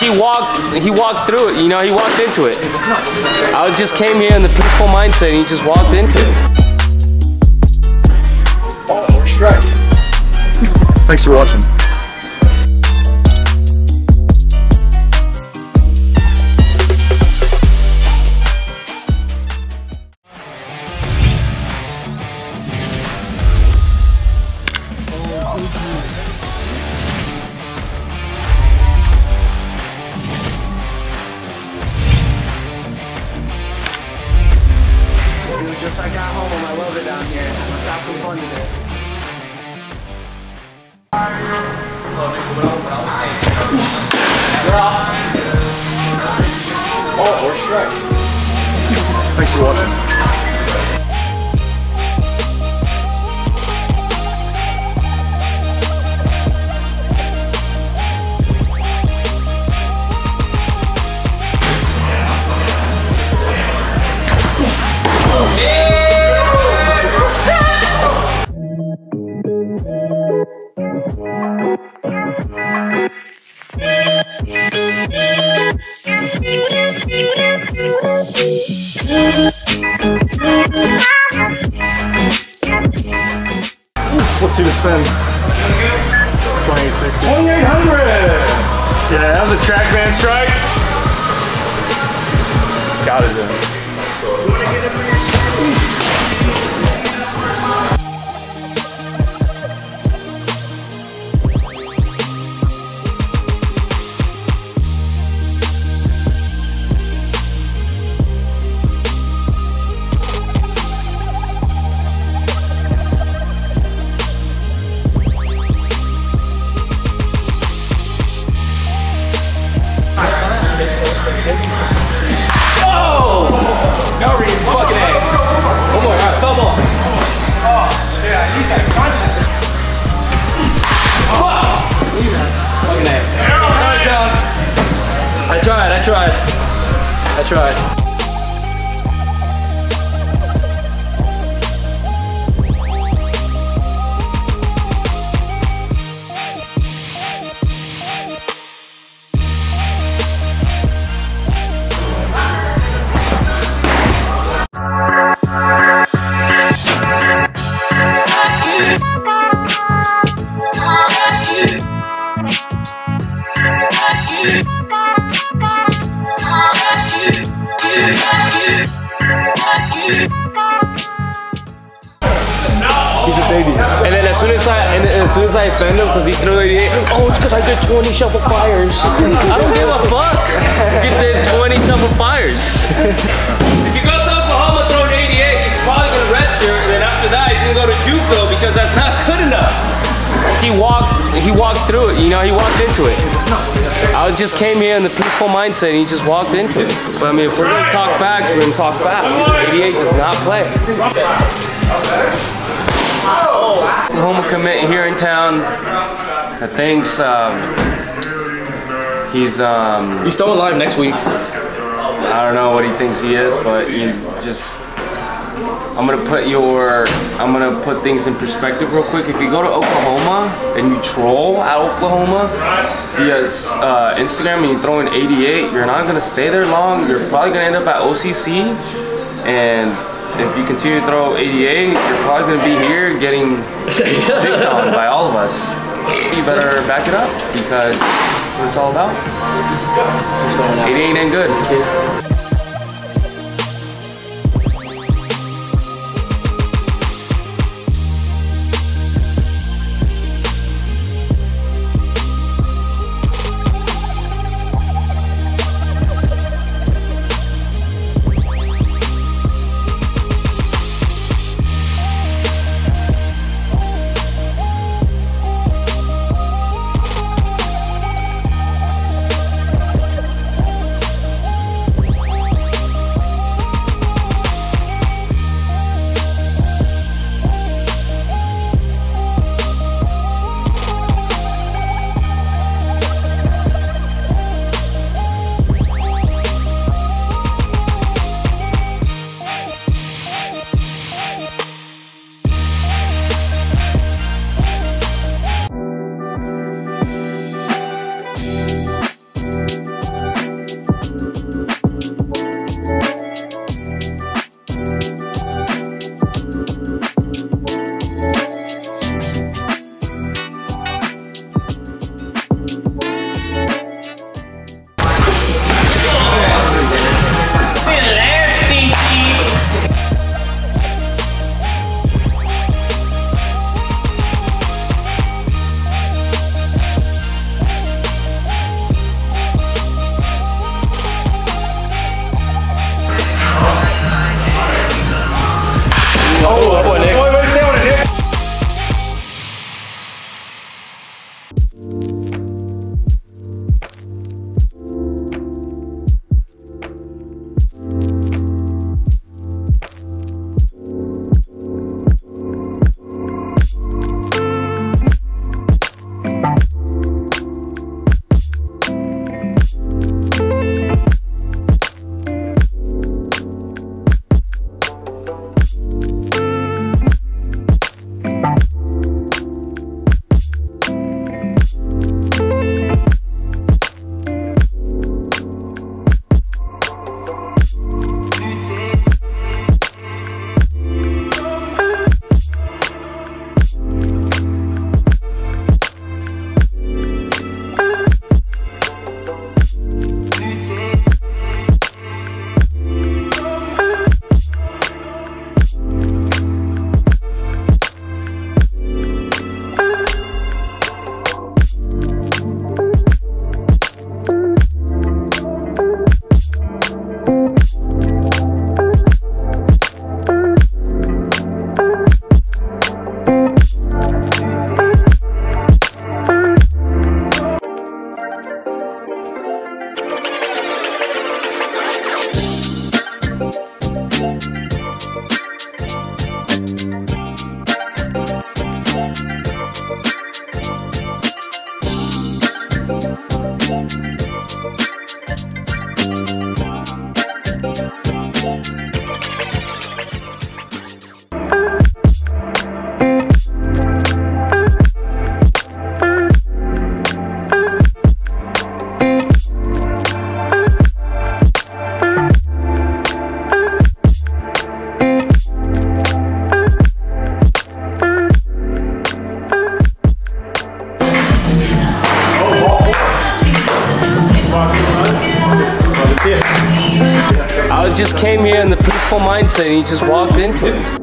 He walked. He walked through it. You know, he walked into it. I just came here in the peaceful mindset, and he just walked into it. Oh. Thanks for watching. Thanks for watching. Let's see the spin. 2860. 2800! Yeah, that was a TrackMan strike. Got it I tried. I tried. He's a baby. And then as soon as I and then as soon as I offend him because he threw 88, oh, it's because I did 20 shovel fires. I don't give a fuck. You did 20 shovel fires. if he goes to Oklahoma throwing 88, he's probably gonna redshirt, and then after that he's gonna go to JUCO because that's not good enough. He walked. He walked through it. You know, he walked into it. I just came here in the peaceful mindset, and he just walked into it. But I mean, if we're gonna talk facts, we're gonna talk facts. 88 does not play. Oklahoma commit here in town. I think um, he's um, He's still alive next week. I don't know what he thinks he is, but you just I'm gonna put your I'm gonna put things in perspective real quick. If you go to Oklahoma and you troll at Oklahoma via uh, Instagram and you throw in 88, you're not gonna stay there long. You're probably gonna end up at OCC, and if you continue to throw 88, you're probably gonna be here getting picked on by all of us. You better back it up because that's what it's all about. 88 ain't good. The peaceful mindset and he just walked into it.